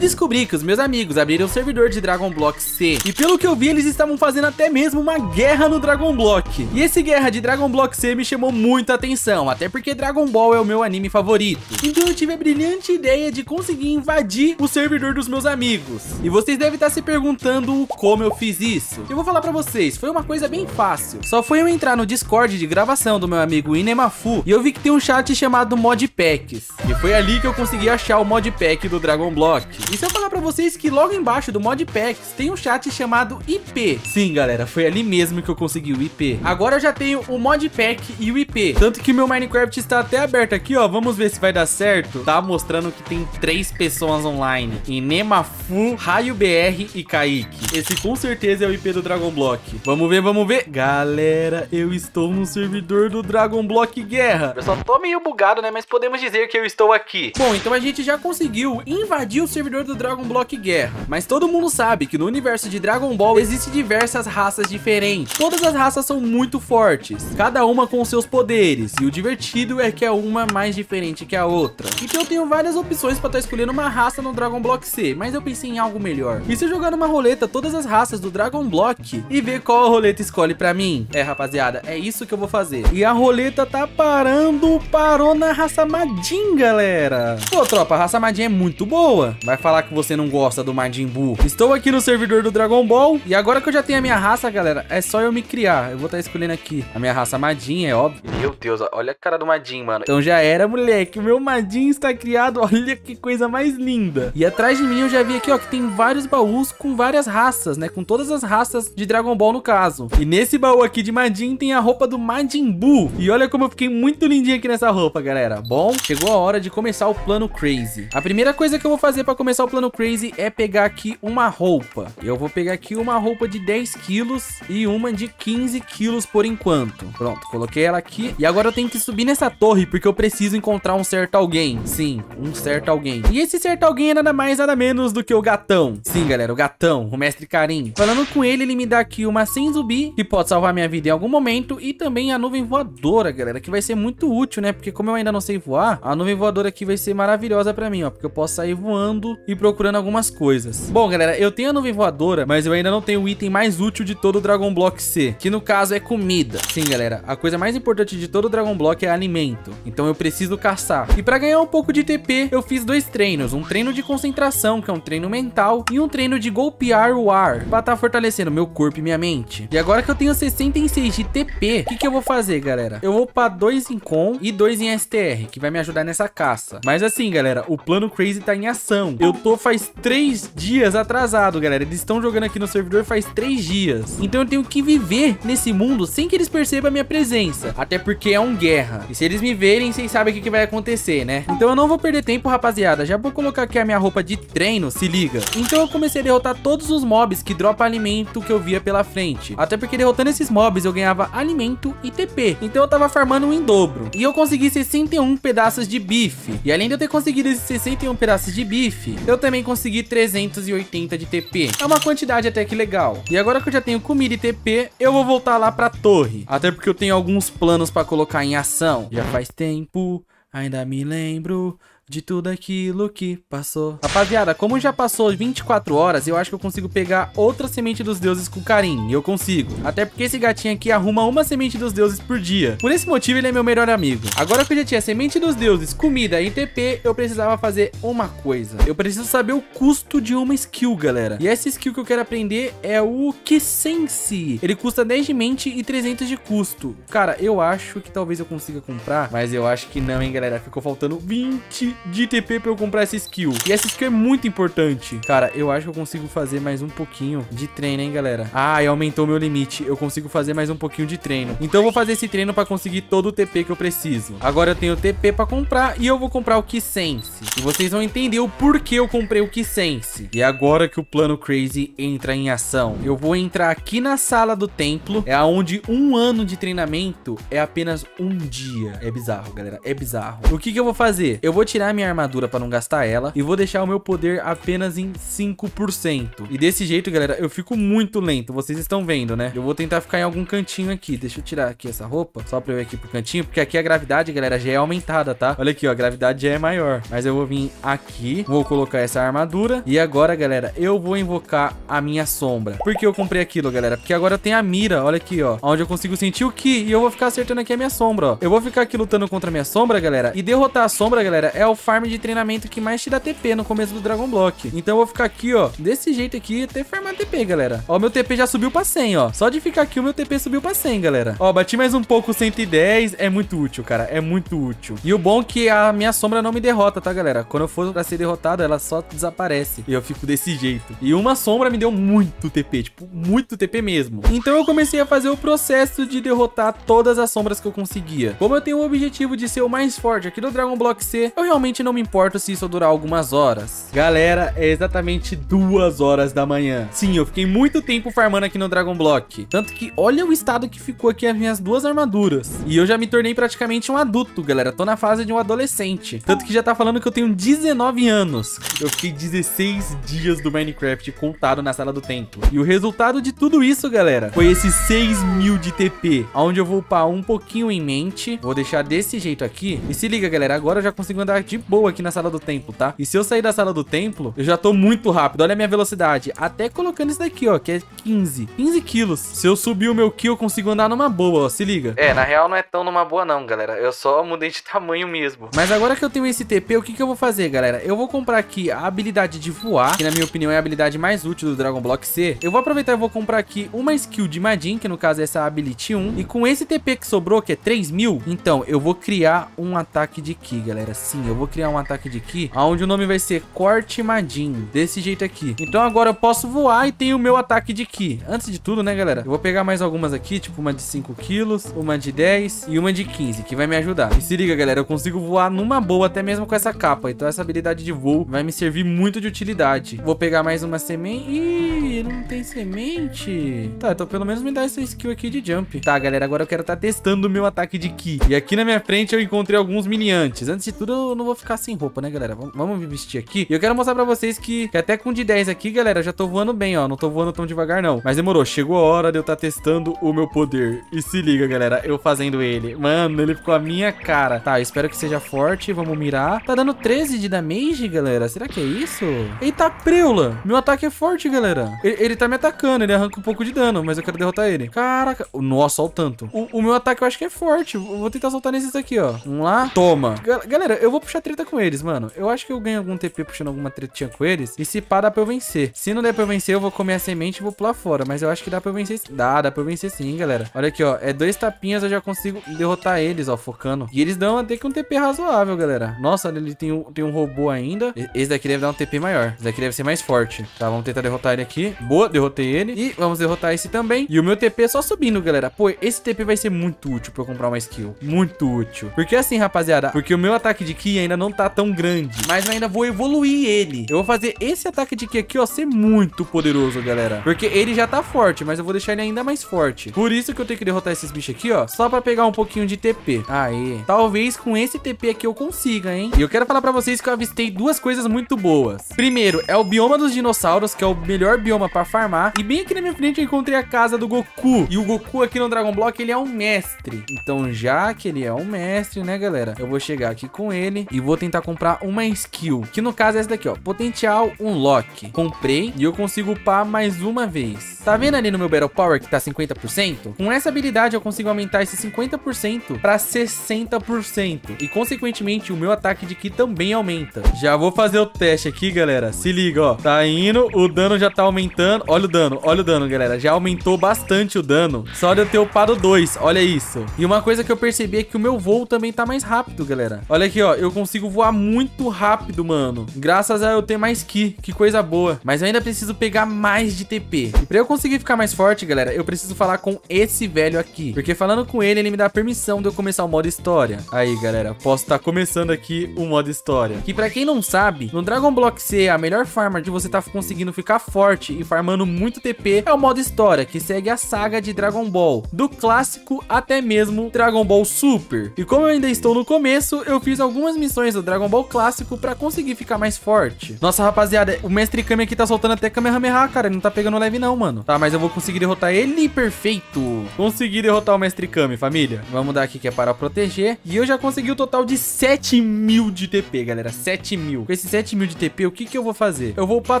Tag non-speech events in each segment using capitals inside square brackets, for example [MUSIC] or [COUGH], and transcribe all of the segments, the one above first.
descobri que os meus amigos abriram o servidor de Dragon Block C. E pelo que eu vi, eles estavam fazendo até mesmo uma guerra no Dragon Block. E esse guerra de Dragon Block C me chamou muita atenção, até porque Dragon Ball é o meu anime favorito. Então eu tive a brilhante ideia de conseguir invadir o servidor dos meus amigos. E vocês devem estar se perguntando como eu fiz isso. Eu vou falar pra vocês, foi uma coisa bem fácil. Só foi eu entrar no Discord de gravação do meu amigo Inemafu e eu vi que tem um chat chamado Modpacks. E foi ali que eu consegui achar o modpack do Dragon Block. E se eu falar pra vocês que logo embaixo do modpacks tem um chat chamado IP. Sim, galera, foi ali mesmo que eu consegui o IP. Agora eu já tenho o modpack e o IP. Tanto que o meu Minecraft está até aberto aqui, ó. Vamos ver se vai dar certo. Tá mostrando que tem três pessoas online. Inemafu, Raio BR e Kaique. Esse com certeza é o IP do Dragon Block. Vamos ver, vamos ver. Galera, eu estou no servidor do Dragon Block Guerra. Eu só tô meio bugado, né? Mas podemos dizer que eu estou aqui. Bom, então a gente já conseguiu invadir o servidor do Dragon Block Guerra. Mas todo mundo sabe que no universo de Dragon Ball existem diversas raças diferentes. Todas as raças são muito fortes, cada uma com seus poderes. E o divertido é que é uma mais diferente que a outra. Então eu tenho várias opções para estar tá escolhendo uma raça no Dragon Block C, mas eu pensei em algo melhor. E se eu jogar numa roleta todas as raças do Dragon Block e ver qual a roleta escolhe para mim? É, rapaziada, é isso que eu vou fazer. E a roleta tá parando, parou na raça Majin, galera. Pô, tropa, a raça Majin é muito boa. Vai falar que você não gosta do Majin Buu. Estou aqui no servidor do Dragon Ball. E agora que eu já tenho a minha raça, galera, é só eu me criar. Eu vou estar tá escolhendo aqui a minha raça Majin, é óbvio. Meu Deus, olha a cara do Majin, mano. Então já era, moleque. O meu Majin está criado. [LAUGHS] Olha que coisa mais linda. E atrás de mim eu já vi aqui, ó, que tem vários baús com várias raças, né? Com todas as raças de Dragon Ball no caso. E nesse baú aqui de Majin tem a roupa do Majin Buu. E olha como eu fiquei muito lindinho aqui nessa roupa, galera. Bom, chegou a hora de começar o plano Crazy. A primeira coisa que eu vou fazer para começar o plano Crazy é pegar aqui uma roupa. Eu vou pegar aqui uma roupa de 10 quilos e uma de 15 quilos por enquanto. Pronto, coloquei ela aqui. E agora eu tenho que subir nessa torre porque eu preciso encontrar um certo alguém. Sim, um certo alguém. E esse certo alguém é nada mais, nada menos do que o gatão. Sim, galera, o gatão, o mestre Karim. Falando com ele, ele me dá aqui uma Senzubi, que pode salvar minha vida em algum momento. E também a nuvem voadora, galera, que vai ser muito útil, né? Porque como eu ainda não sei voar, a nuvem voadora aqui vai ser maravilhosa pra mim, ó. Porque eu posso sair voando e procurando algumas coisas. Bom, galera, eu tenho a nuvem voadora, mas eu ainda não tenho o item mais útil de todo o Dragon Block C, que no caso é comida. Sim, galera, a coisa mais importante de todo o Dragon Block é alimento. Então eu preciso caçar. E pra ganhar um pouco de TP, eu fiz dois treinos. Um treino de concentração, que é um treino mental, e um treino de golpear o ar, pra estar tá fortalecendo meu corpo e minha mente. E agora que eu tenho 66 de TP, o que, que eu vou fazer, galera? Eu vou upar dois em com e dois em STR, que vai me ajudar nessa caça. Mas assim, galera, o plano Crazy tá em ação. Eu tô faz três dias atrasado, galera. Eles estão jogando aqui no servidor faz três dias. Então eu tenho que viver nesse mundo sem que eles percebam a minha presença. Até porque é um guerra. E se eles me verem, vocês sabem o que, que vai acontecer, né? Então eu não vou perder tempo, rapaziada. Já vou colocar aqui a minha roupa de treino, se liga. Então eu comecei a derrotar todos os mobs que dropam alimento que eu via pela frente. Até porque derrotando esses mobs eu ganhava alimento e TP. Então eu tava farmando em dobro. E eu consegui 61 pedaços de bife. E além de eu ter conseguido esses 61 pedaços de bife, eu também consegui 380 de TP. É uma quantidade até que legal. E agora que eu já tenho comida e TP, eu vou voltar lá pra torre. Até porque eu tenho alguns planos pra colocar em ação. Já faz tempo, ainda me lembro de tudo aquilo que passou. Rapaziada, como já passou 24 horas, eu acho que eu consigo pegar outra semente dos deuses com carinho. E eu consigo. Até porque esse gatinho aqui arruma uma semente dos deuses por dia. Por esse motivo, ele é meu melhor amigo. Agora que eu já tinha semente dos deuses, comida e TP, eu precisava fazer uma coisa. Eu preciso saber o custo de uma skill, galera. E essa skill que eu quero aprender é o Kisense. Ele custa 10 de mente e 300 de custo. Cara, eu acho que talvez eu consiga comprar, mas eu acho que não, hein, galera. Ficou faltando 20 de TP pra eu comprar essa skill. E essa skill é muito importante. Cara, eu acho que eu consigo fazer mais um pouquinho de treino, hein, galera? Ah, e aumentou meu limite. Eu consigo fazer mais um pouquinho de treino. Então eu vou fazer esse treino pra conseguir todo o TP que eu preciso. Agora eu tenho TP pra comprar e eu vou comprar o Kisense. E vocês vão entender o porquê eu comprei o Kisense. E agora que o plano Crazy entra em ação. Eu vou entrar aqui na sala do templo. É onde um ano de treinamento é apenas um dia. É bizarro, galera. É bizarro. O que que eu vou fazer? Eu vou tirar minha armadura pra não gastar ela. E vou deixar o meu poder apenas em 5%. E desse jeito, galera, eu fico muito lento. Vocês estão vendo, né? Eu vou tentar ficar em algum cantinho aqui. Deixa eu tirar aqui essa roupa, só pra eu ir aqui pro cantinho. Porque aqui a gravidade, galera, já é aumentada, tá? Olha aqui, ó, a gravidade já é maior. Mas eu vou vir aqui, vou colocar essa armadura. E agora, galera, eu vou invocar a minha sombra. Por que eu comprei aquilo, galera? Porque agora tem a mira, olha aqui, ó. Onde eu consigo sentir o Ki. E eu vou ficar acertando aqui a minha sombra, ó. Eu vou ficar aqui lutando contra a minha sombra, galera. E derrotar a sombra, galera, é o farm de treinamento que mais te dá TP no começo do Dragon Block. Então eu vou ficar aqui, ó, desse jeito aqui, até farmar TP, galera. Ó, meu TP já subiu pra 100, ó. Só de ficar aqui, o meu TP subiu pra 100, galera. Ó, bati mais um pouco 110. É muito útil, cara. É muito útil. E o bom é que a minha sombra não me derrota, tá, galera? Quando eu for pra ser derrotado, ela só desaparece. E eu fico desse jeito. E uma sombra me deu muito TP, tipo, muito TP mesmo. Então eu comecei a fazer o processo de derrotar todas as sombras que eu conseguia. Como eu tenho o objetivo de ser o mais forte aqui do Dragon Block C, eu realmente não me importo se isso durar algumas horas. Galera, é exatamente duas horas da manhã. Sim, eu fiquei muito tempo farmando aqui no Dragon Block. Tanto que olha o estado que ficou aqui as minhas duas armaduras. E eu já me tornei praticamente um adulto, galera. Tô na fase de um adolescente. Tanto que já tá falando que eu tenho 19 anos. Eu fiquei 16 dias do Minecraft contado na sala do templo. E o resultado de tudo isso, galera, foi esses 6 mil de TP. Onde eu vou upar um pouquinho em mente. Vou deixar desse jeito aqui. E se liga, galera, agora eu já consigo andar de boa aqui na sala do templo, tá? E se eu sair da sala do templo, eu já tô muito rápido. Olha a minha velocidade. Até colocando isso daqui, ó, que é 15. 15 quilos. Se eu subir o meu kill, eu consigo andar numa boa, ó. Se liga. É, na real não é tão numa boa não, galera. Eu só mudei de [LAUGHS] tamanho mesmo. Mas agora que eu tenho esse TP, o que, que eu vou fazer, galera? Eu vou comprar aqui a habilidade de voar, que na minha opinião é a habilidade mais útil do Dragon Block C. Eu vou aproveitar e vou comprar aqui uma skill de Majin, que no caso é essa Ability 1. E com esse TP que sobrou, que é 3 mil, então eu vou criar um ataque de Ki, galera. Sim, eu vou criar um ataque de Ki, onde o nome vai ser Corte Majin, desse jeito aqui. Então agora eu posso voar e tenho o meu ataque de Ki. Antes de tudo, né, galera? Eu vou pegar mais algumas aqui, tipo uma de 5 quilos, uma de 10 e uma de 15, que vai me ajudar. E se liga, galera, eu consigo voar numa boa até mesmo com essa capa. Então essa habilidade de voo vai me servir muito de utilidade. Vou pegar mais uma semente. Ih, não tem semente. Tá, então pelo menos me dá essa skill aqui de jump. Tá, galera, agora eu quero estar tá testando o meu ataque de Ki. E aqui na minha frente eu encontrei alguns miniantes. Antes de tudo, eu não vou ficar sem roupa, né, galera? Vamos, me vestir aqui. E eu quero mostrar pra vocês que, que até com de 10 aqui, galera, eu já tô voando bem, ó. Não tô voando tão devagar, não. Mas demorou. Chegou a hora de eu estar tá testando o meu poder. E se liga, galera, eu fazendo ele. Mano, ele ficou a minha cara. Tá, espero que seja forte. Vamos mirar. Tá dando 13 de damage, galera. Será que é isso? Eita, preula. Meu ataque é forte, galera. Ele, ele tá me atacando. Ele arranca um pouco de dano, mas eu quero derrotar ele. Caraca. Nossa, olha o tanto. O, o meu ataque eu acho que é forte. Vou tentar soltar nesses aqui, ó. Vamos lá. Toma. Galera, eu vou puxar treta com eles, mano. Eu acho que eu ganho algum TP puxando alguma tretinha com eles. E se pá, dá pra eu vencer. Se não der pra eu vencer, eu vou comer a semente e vou pular fora. Mas eu acho que dá pra eu vencer. Dá, dá pra eu vencer sim, galera. Olha aqui, ó. É dois tapinhas, eu já consigo derrotar eles, ó, focando. E eles dão até que um TP razoável, galera. Nossa, ele tem um, tem um robô ainda. Esse daqui deve dar um TP maior. Esse daqui deve ser mais forte. Tá, vamos tentar derrotar ele aqui. Boa, derrotei ele. E vamos derrotar esse também. E o meu TP é só subindo, galera. Pô, esse TP vai ser muito útil pra eu comprar uma skill. Muito útil. Porque assim, rapaziada, porque o meu ataque de Ki ainda não tá tão grande. Mas ainda vou evoluir ele. Eu vou fazer esse ataque de Ki aqui, ó, ser muito poderoso, galera. Porque ele já tá forte, mas eu vou deixar ele ainda mais forte. Por isso que eu tenho que derrotar esses bichos aqui, ó. Só pra pegar um pouquinho de TP. Aí. Talvez com esse TP aqui eu consiga, hein? E eu quero falar pra vocês que eu avistei duas coisas muito boas. Primeiro, é o bioma dos dinossauros, que é o melhor bioma pra farmar. E bem aqui na minha frente eu encontrei a casa do Goku. E o Goku aqui no Dragon Block, ele é um mestre. Então, já que ele é um mestre, né, galera? Eu vou chegar aqui com ele e vou tentar comprar uma skill. Que no caso é essa daqui, ó. Potencial Unlock. Comprei e eu consigo upar mais uma vez. Tá vendo ali no meu Battle Power que tá 50%? Com essa habilidade eu consigo aumentar esse 50% pra 60%. E consequentemente o meu ataque de Ki também aumenta. Já vou fazer o teste aqui, galera. Se liga, ó. Tá indo, o dano já tá aumentando. Olha o dano, olha o dano, galera. Já aumentou bastante o dano. Só de eu ter upado 2, olha isso. E uma coisa que eu percebi é que o meu voo também tá mais rápido, galera. Olha aqui, ó. Eu consigo voar muito rápido, mano. Graças a eu ter mais Ki. Que coisa boa. Mas eu ainda preciso pegar mais de TP. E pra eu conseguir ficar mais forte, galera, eu preciso falar com esse velho aqui. Porque falando com ele, ele me dá permissão de eu começar o modo história. Aí, galera, posso estar tá começando aqui o modo história. Que pra quem não sabe, no Dragon Block C, a melhor forma de você tá conseguindo ficar forte e farmando muito TP é o modo história, que segue a saga de Dragon Ball. Do clássico até mesmo Dragon Ball Super. E como eu ainda estou no começo, eu fiz algumas missões dimensões do Dragon Ball clássico pra conseguir ficar mais forte. Nossa, rapaziada, o Mestre Kami aqui tá soltando até Kamehameha, cara. Ele não tá pegando leve não, mano. Tá, mas eu vou conseguir derrotar ele. Perfeito. Consegui derrotar o Mestre Kami, família. Vamos dar aqui que é para proteger. E eu já consegui o total de 7 mil de TP, galera. 7 mil. Com esses 7 mil de TP, o que que eu vou fazer? Eu vou upar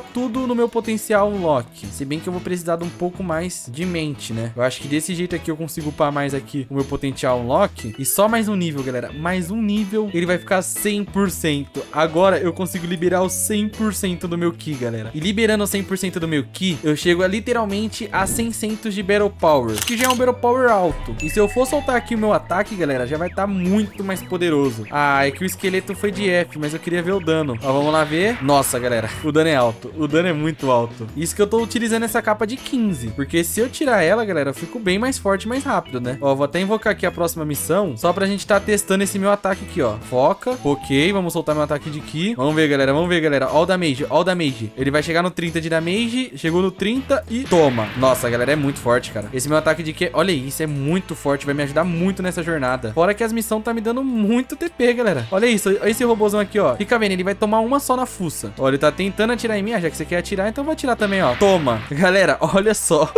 tudo no meu potencial Unlock. Se bem que eu vou precisar de um pouco mais de mente, né? Eu acho que desse jeito aqui eu consigo upar mais aqui o meu potencial Unlock. E só mais um nível, galera. Mais um nível, ele vai ficar 100%. Agora eu consigo liberar o 100% do meu Ki, galera. E liberando o 100% do meu Ki, eu chego a literalmente a 600 de Battle Power. Que já é um Battle Power alto. E se eu for soltar aqui o meu ataque, galera, já vai estar tá muito mais poderoso. Ah, é que o esqueleto foi de F, mas eu queria ver o dano. Ó, vamos lá ver. Nossa, galera, o dano é alto. O dano é muito alto. Isso que eu tô utilizando essa capa de 15. Porque se eu tirar ela, galera, eu fico bem mais forte e mais rápido, né? Ó, vou até invocar aqui a próxima missão, só pra gente tá testando esse meu ataque aqui, ó. Foca. Ok, vamos soltar meu ataque de Ki. Vamos ver, galera, vamos ver, galera. Ó o damage, ó o damage. Ele vai chegar no 30 de damage, chegou no 30 e toma. Nossa, galera, é muito forte, cara. Esse meu ataque de Ki, olha isso, é muito forte, vai me ajudar muito nessa jornada. Fora que as missões tá me dando muito TP, galera. Olha isso, olha esse robôzão aqui, ó. Fica vendo, ele vai tomar uma só na fuça. Ó, ele tá tentando atirar em mim, ah, já que você quer atirar, então vou atirar também, ó. Toma. Galera, [LAUGHS] olha só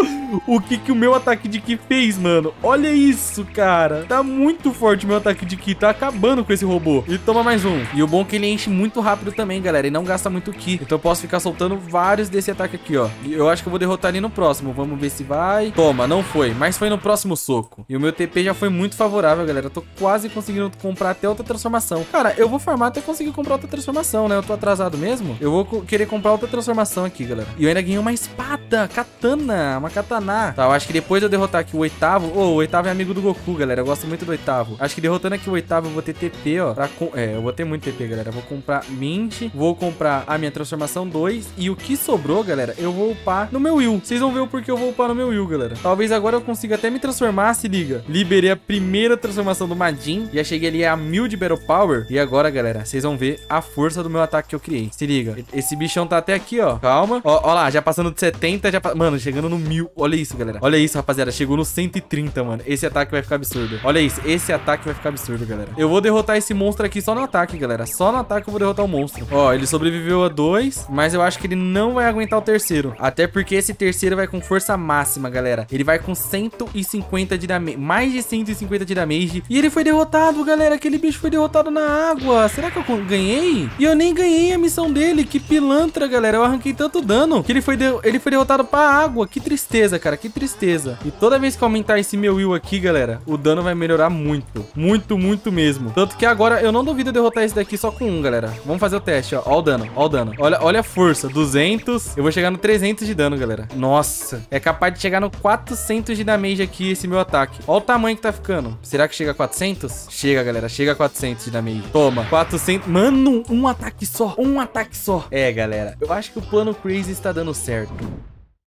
o que que o meu ataque de Ki fez, mano. Olha isso, cara. Tá muito forte o meu ataque de Ki. Tá acabando com esse robô. E toma mais um. E o bom é que ele enche muito rápido também, galera. E não gasta muito Ki. Então eu posso ficar soltando vários desse ataque aqui, ó. E eu acho que eu vou derrotar ele no próximo. Vamos ver se vai. Toma, não foi. Mas foi no próximo soco. E o meu TP já foi muito favorável, galera. Eu tô quase conseguindo comprar até outra transformação. Cara, eu vou farmar até conseguir comprar outra transformação, né? Eu tô atrasado mesmo. Eu vou querer comprar outra transformação aqui, galera. E eu ainda ganhei uma espada, katana, uma katana. Tá, eu acho que depois de eu derrotar aqui o oitavo... Oh, o oitavo é amigo do Goku, galera. Eu gosto muito do oitavo. Acho que derrotando aqui o oitavo eu vou ter TP, ó. Pra com... Eu vou ter muito TP, galera. Vou comprar Mint, vou comprar a minha transformação 2 e o que sobrou, galera, eu vou upar no meu Will. Vocês vão ver o porquê eu vou upar no meu Will, galera. Talvez agora eu consiga até me transformar, se liga. Liberei a primeira transformação do Majin, já cheguei ali a mil de Battle Power. E agora, galera, vocês vão ver a força do meu ataque que eu criei. Se liga. Esse bichão tá até aqui, ó. Calma. Ó, ó lá, já passando de 70, já... Mano, chegando no mil. Olha isso, galera. Olha isso, rapaziada. Chegou no 130, mano. Esse ataque vai ficar absurdo. Olha isso. Esse ataque vai ficar absurdo, galera. Eu vou derrotar esse monstro aqui só no ataque, galera. Só no ataque eu vou derrotar o monstro. Ó, ele sobreviveu a dois, mas eu acho que ele não vai aguentar o terceiro. Até porque esse terceiro vai com força máxima, galera. Ele vai com 150 de damage. Mais de 150 de damage. E ele foi derrotado, galera. Aquele bicho foi derrotado na água. Será que eu ganhei? E eu nem ganhei a missão dele. Que pilantra, galera. Eu arranquei tanto dano que ele foi, de... ele foi derrotado pra água. Que tristeza, cara. Que tristeza. E toda vez que aumentar esse meu Will aqui, galera, o dano vai melhorar muito. Muito, muito mesmo. Tanto que agora eu não duvido derrotar esse daqui só com um, galera. Vamos fazer o teste, ó. Ó o dano, ó o dano. Olha, olha a força. 200. Eu vou chegar no 300 de dano, galera. Nossa. É capaz de chegar no 400 de damage aqui esse meu ataque. Ó o tamanho que tá ficando. Será que chega a 400? Chega, galera. Chega a 400 de damage. Toma. 400. Mano, um ataque só. Um ataque só. É, galera. Eu acho que o plano Crazy está dando certo.